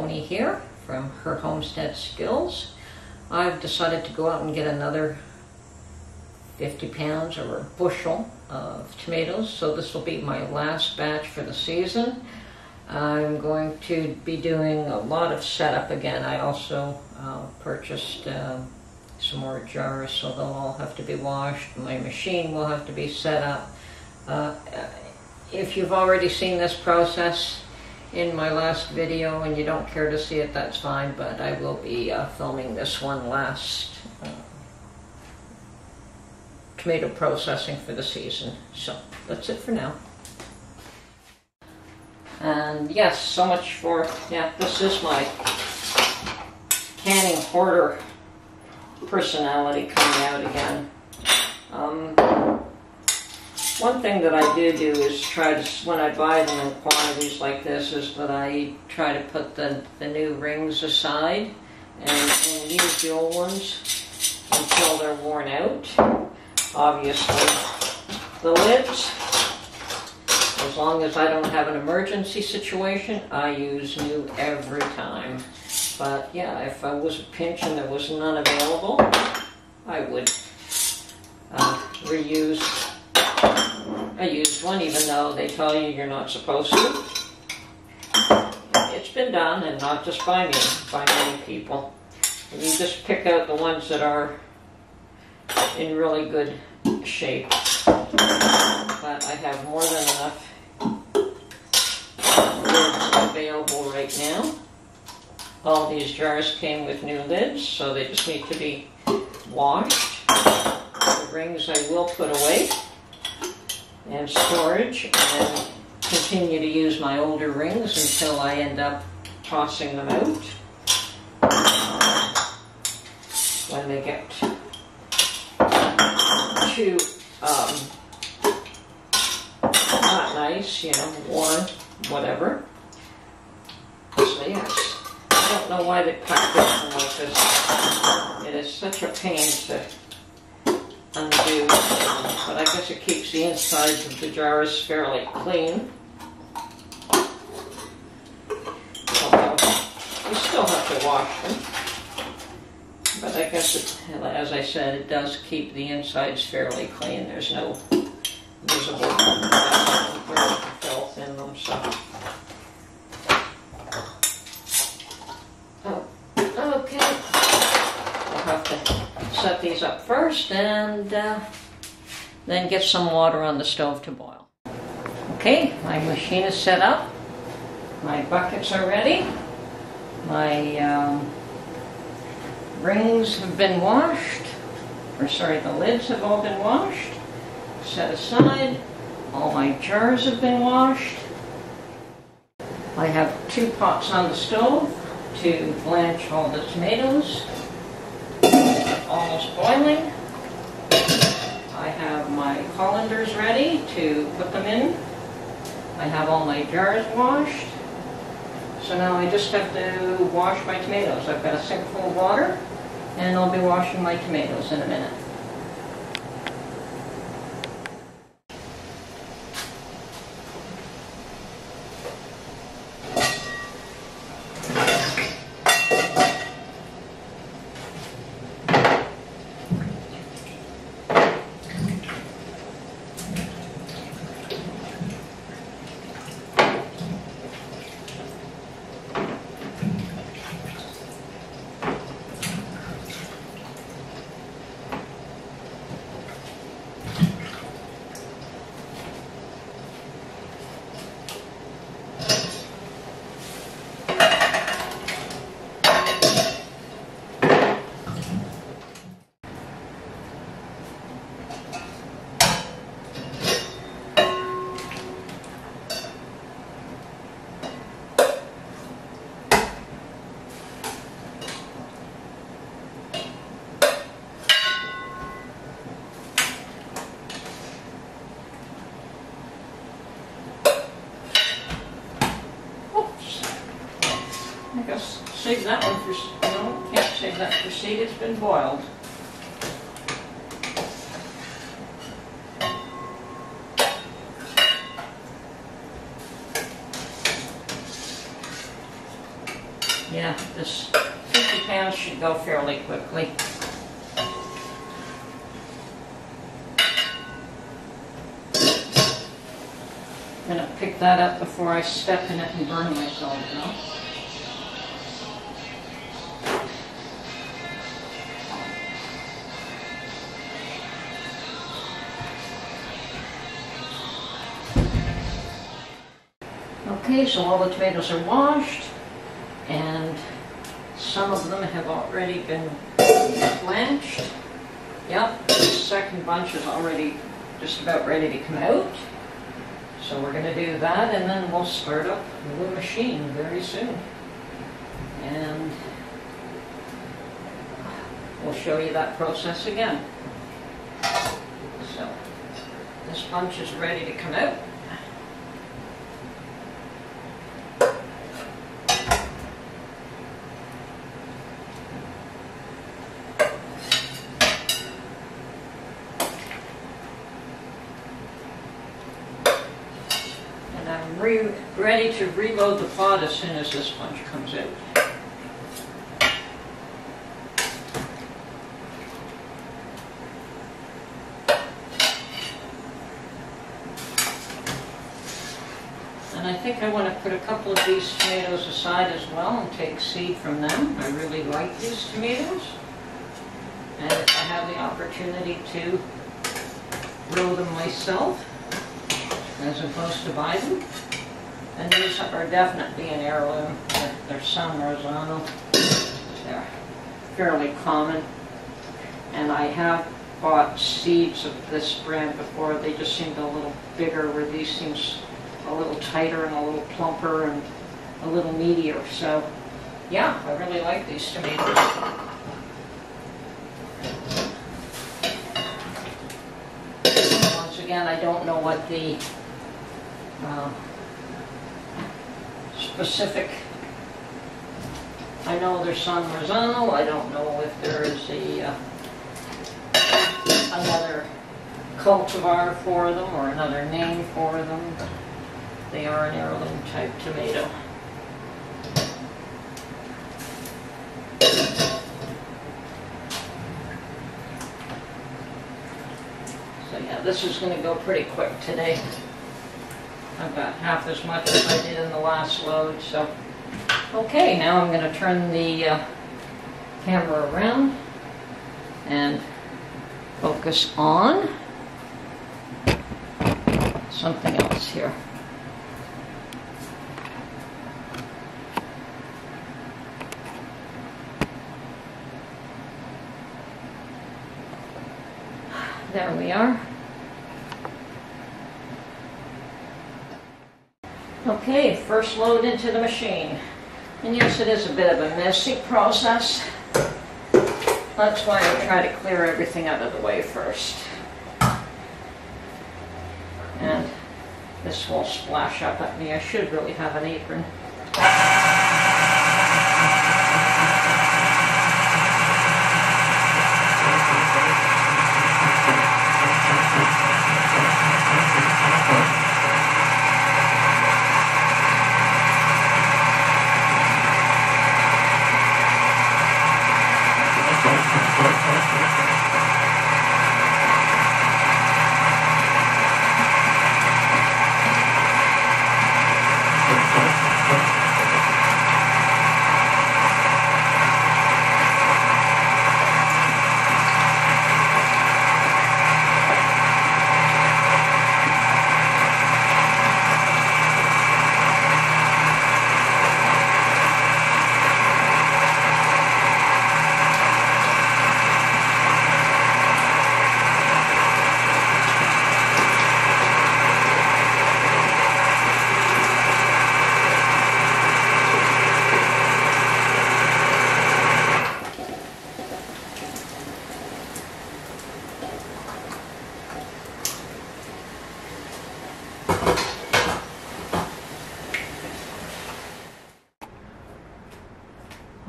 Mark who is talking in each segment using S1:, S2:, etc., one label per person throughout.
S1: Tony here from Her Homestead Skills. I've decided to go out and get another 50 pounds or a bushel of tomatoes, so this will be my last batch for the season. I'm going to be doing a lot of setup again. I also uh, purchased uh, some more jars, so they'll all have to be washed. My machine will have to be set up. Uh, if you've already seen this process in my last video and you don't care to see it, that's fine, but I will be uh, filming this one last uh, tomato processing for the season. So that's it for now. And yes, so much for, yeah, this is my canning hoarder personality coming out again. Um, one thing that I do do is try to, when I buy them in quantities like this, is that I try to put the, the new rings aside and, and use the old ones until they're worn out. Obviously, the lids, as long as I don't have an emergency situation, I use new every time. But yeah, if I was a pinch and there was none available, I would uh, reuse I used one even though they tell you you're not supposed to. It's been done and not just by me, by many people. And you just pick out the ones that are in really good shape. But I have more than enough lids available right now. All these jars came with new lids, so they just need to be washed. The rings I will put away and storage and continue to use my older rings until I end up tossing them out when they get too um, not nice, you know, worn, whatever. So yes, I don't know why they packed it like this. It is such a pain to undo, but I guess it keeps the insides of the jars fairly clean. You still have to wash them. But I guess, it, as I said, it does keep the insides fairly clean. There's no visible uh, filth in them, so. set these up first and uh, then get some water on the stove to boil. Okay, my machine is set up. My buckets are ready. My um, rings have been washed. Or sorry, the lids have all been washed. Set aside. All my jars have been washed. I have two pots on the stove to blanch all the tomatoes almost boiling. I have my colanders ready to put them in. I have all my jars washed. So now I just have to wash my tomatoes. I've got a sink full of water and I'll be washing my tomatoes in a minute. Save that one for, no, can't save that for seed, it's been boiled. Yeah, this 50 pounds should go fairly quickly. I'm gonna pick that up before I step in it and burn myself, you know? Okay, so all the tomatoes are washed and some of them have already been blanched. Yep, the second bunch is already just about ready to come out. So we're gonna do that and then we'll start up the machine very soon. And we'll show you that process again. So this bunch is ready to come out. And I'm re- ready to reload the pot as soon as this bunch comes out. And I think I want to put a couple of these tomatoes aside as well and take seed from them. I really like these tomatoes. And if I have the opportunity to grow them myself, as opposed to buy them. And these are definitely an heirloom. They're- They're San Marzano. They're fairly common. And I have bought seeds of this brand before. They just seemed a little bigger, where these seems a little tighter and a little plumper and a little meatier. So, yeah, I really like these tomatoes. Once again, I don't know what the uh, specific, I know there's San Marzano, I don't know if there is a, uh, another cultivar for them or another name for them. They are an heirloom type tomato. So yeah, this is gonna go pretty quick today. I've got half as much as I did in the last load, so. Okay, now I'm gonna turn the uh, camera around and focus on something else here. There we are. Okay, first load into the machine. And yes, it is a bit of a messy process. That's why I try to clear everything out of the way first. And this will splash up at me. I should really have an apron.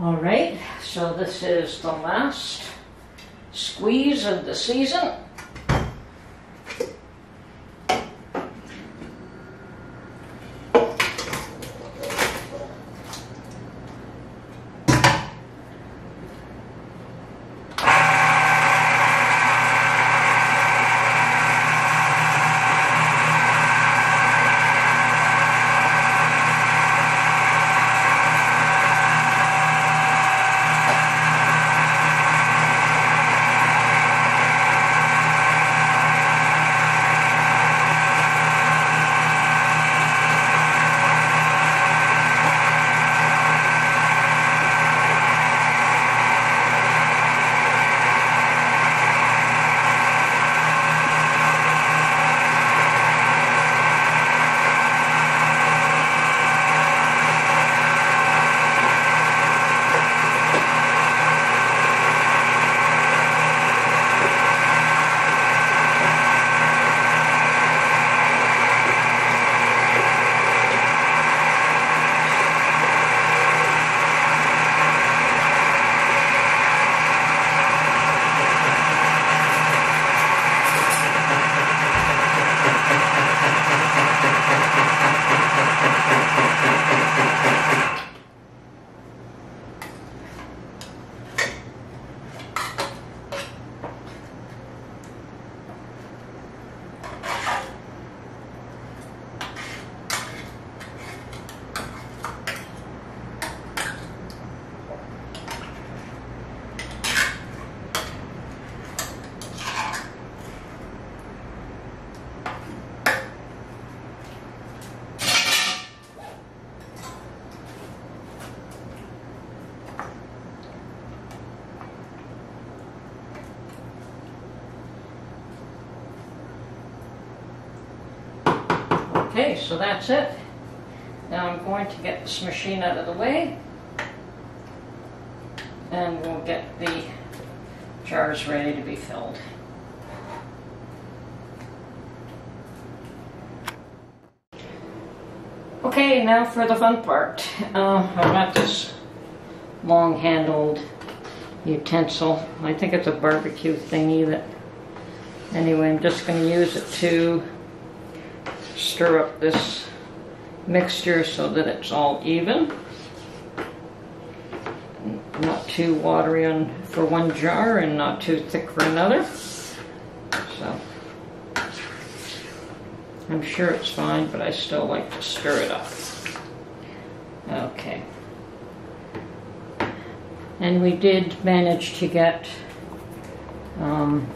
S1: All right, so this is the last squeeze of the season. Okay, so that's it. Now I'm going to get this machine out of the way. And we'll get the jars ready to be filled. Okay, now for the fun part. Uh, I've got this long-handled utensil. I think it's a barbecue thingy that, anyway, I'm just going to use it to stir up this mixture so that it's all even. Not too watery on, for one jar and not too thick for another. So, I'm sure it's fine, but I still like to stir it up. Okay. And we did manage to get um,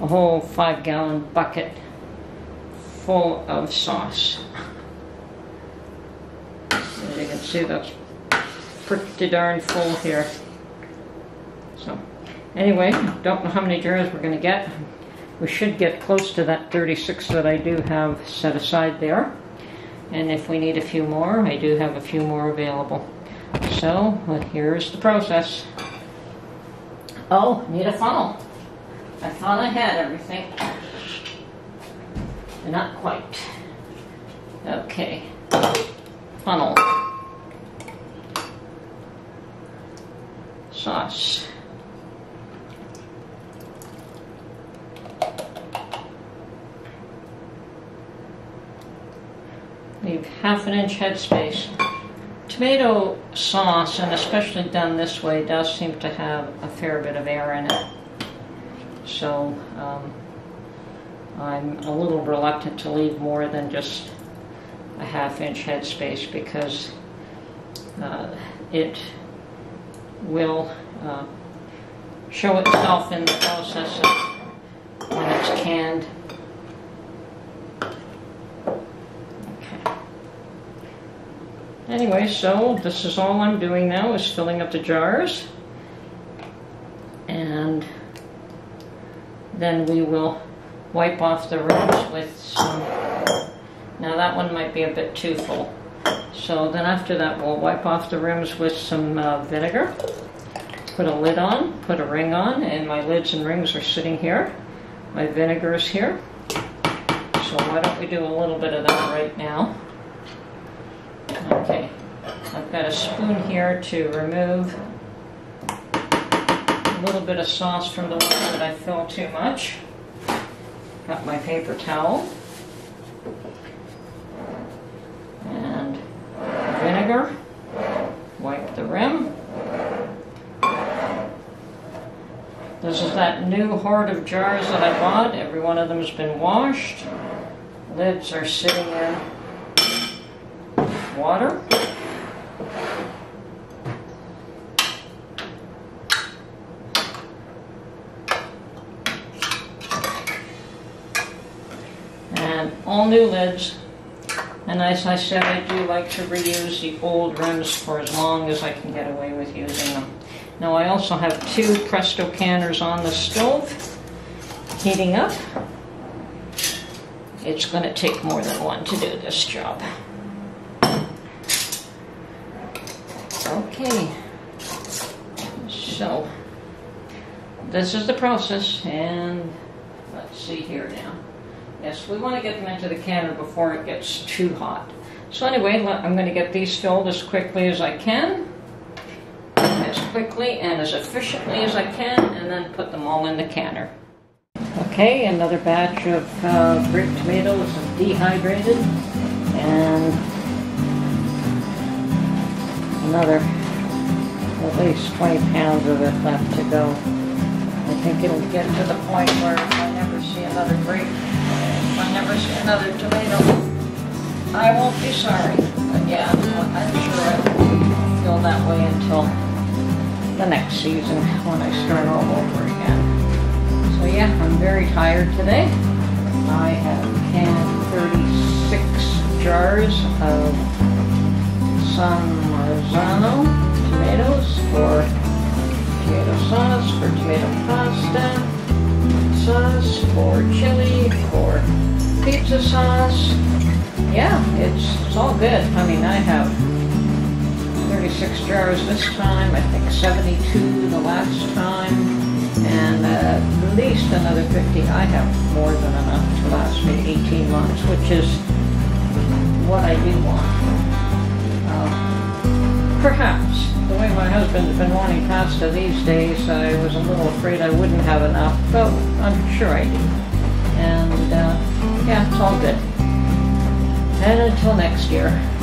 S1: a whole five gallon bucket full of sauce. As you can see, that's pretty darn full here. So, anyway, don't know how many jars we're going to get. We should get close to that 36 that I do have set aside there. And if we need a few more, I do have a few more available. So, well, here's the process. Oh, need a funnel. I thought I had everything. Not quite. Okay. Funnel. Sauce. Leave half an inch headspace. Tomato sauce, and especially done this way, does seem to have a fair bit of air in it. So um, I'm a little reluctant to leave more than just a half inch headspace because uh, it will uh, show itself in the process when it's canned. Anyway, so this is all I'm doing now is filling up the jars. And then we will wipe off the rims with some, now that one might be a bit too full. So then after that we'll wipe off the rims with some uh, vinegar, put a lid on, put a ring on, and my lids and rings are sitting here. My vinegar is here. So why don't we do a little bit of that right now. Okay, I've got a spoon here to remove a little bit of sauce from the one that I fill too much. Got my paper towel. And vinegar. Wipe the rim. This is that new hoard of jars that I bought. Every one of them has been washed. Lids are sitting in water. All new lids. And as I said, I do like to reuse the old rims for as long as I can get away with using them. Now I also have two Presto canners on the stove heating up. It's going to take more than one to do this job. Okay, so this is the process, and let's see here now. Yes, we want to get them into the canner before it gets too hot. So anyway, I'm going to get these filled as quickly as I can, as quickly and as efficiently as I can, and then put them all in the canner. Okay, another batch of uh, grape tomatoes dehydrated, and another at least 20 pounds of it left to go. I think it'll get to the point where I never see another grape, never see another tomato, I won't be sorry. But yeah, I'm sure I will feel that way until the next season when I start all over again. So yeah, I'm very tired today. I have canned 36 jars of San Marzano tomatoes for tomato sauce, for tomato pasta, sauce, for chili, for pizza sauce. Yeah, it's, it's all good. I mean, I have 36 jars this time, I think 72 the last time, and uh, at least another 50. I have more than enough to last me 18 months, which is what I do want. Uh, perhaps the way my husband's been wanting pasta these days, I was a little afraid I wouldn't have enough, but I'm sure I do. And uh, yeah, it's all good. And until next year.